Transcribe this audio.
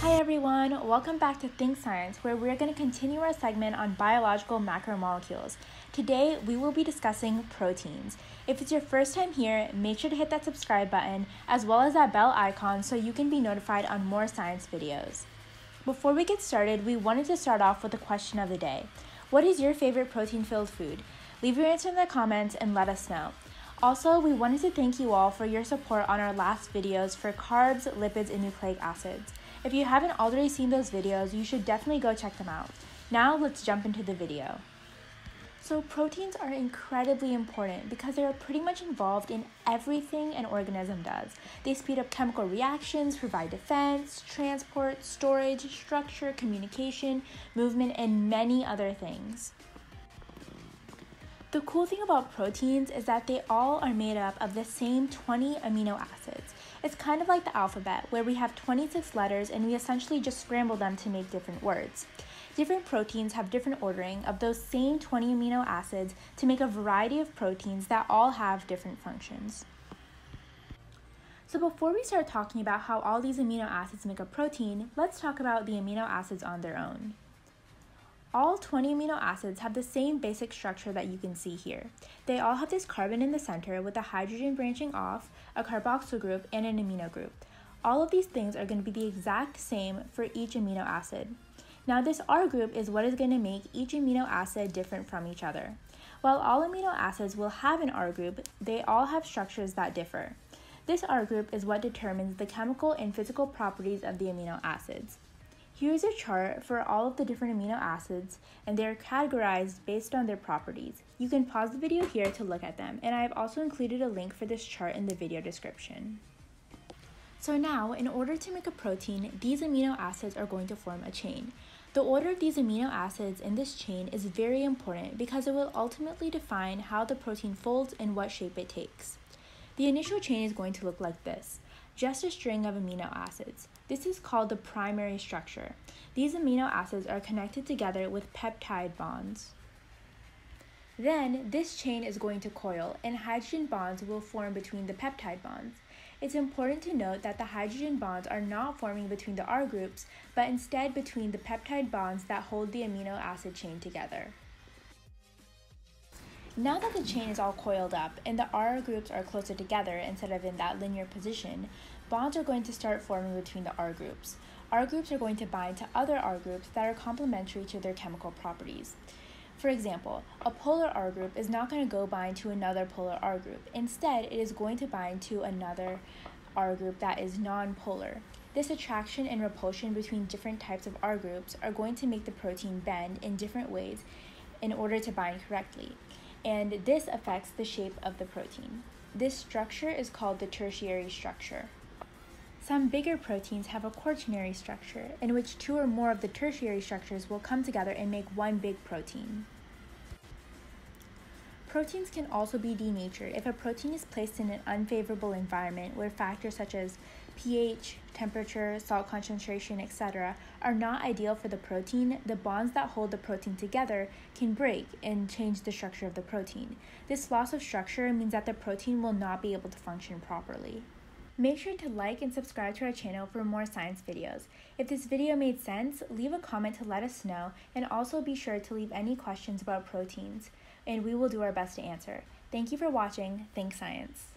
Hi everyone, welcome back to Think Science, where we're going to continue our segment on biological macromolecules. Today, we will be discussing proteins. If it's your first time here, make sure to hit that subscribe button as well as that bell icon so you can be notified on more science videos. Before we get started, we wanted to start off with the question of the day. What is your favorite protein filled food? Leave your answer in the comments and let us know. Also, we wanted to thank you all for your support on our last videos for carbs, lipids, and nucleic acids. If you haven't already seen those videos, you should definitely go check them out. Now let's jump into the video. So proteins are incredibly important because they are pretty much involved in everything an organism does. They speed up chemical reactions, provide defense, transport, storage, structure, communication, movement, and many other things. The cool thing about proteins is that they all are made up of the same 20 amino acids. It's kind of like the alphabet, where we have 26 letters and we essentially just scramble them to make different words. Different proteins have different ordering of those same 20 amino acids to make a variety of proteins that all have different functions. So before we start talking about how all these amino acids make a protein, let's talk about the amino acids on their own. All 20 amino acids have the same basic structure that you can see here. They all have this carbon in the center with a hydrogen branching off, a carboxyl group, and an amino group. All of these things are going to be the exact same for each amino acid. Now this R group is what is going to make each amino acid different from each other. While all amino acids will have an R group, they all have structures that differ. This R group is what determines the chemical and physical properties of the amino acids. Here's a chart for all of the different amino acids, and they're categorized based on their properties. You can pause the video here to look at them, and I've also included a link for this chart in the video description. So now, in order to make a protein, these amino acids are going to form a chain. The order of these amino acids in this chain is very important because it will ultimately define how the protein folds and what shape it takes. The initial chain is going to look like this just a string of amino acids. This is called the primary structure. These amino acids are connected together with peptide bonds. Then, this chain is going to coil, and hydrogen bonds will form between the peptide bonds. It's important to note that the hydrogen bonds are not forming between the R groups, but instead between the peptide bonds that hold the amino acid chain together. Now that the chain is all coiled up and the R groups are closer together instead of in that linear position, bonds are going to start forming between the R groups. R groups are going to bind to other R groups that are complementary to their chemical properties. For example, a polar R group is not going to go bind to another polar R group. Instead, it is going to bind to another R group that is nonpolar. This attraction and repulsion between different types of R groups are going to make the protein bend in different ways in order to bind correctly and this affects the shape of the protein. This structure is called the tertiary structure. Some bigger proteins have a quaternary structure, in which two or more of the tertiary structures will come together and make one big protein. Proteins can also be denatured if a protein is placed in an unfavorable environment where factors such as pH, temperature, salt concentration, etc., are not ideal for the protein, the bonds that hold the protein together can break and change the structure of the protein. This loss of structure means that the protein will not be able to function properly. Make sure to like and subscribe to our channel for more science videos. If this video made sense, leave a comment to let us know and also be sure to leave any questions about proteins and we will do our best to answer. Thank you for watching. Think Science.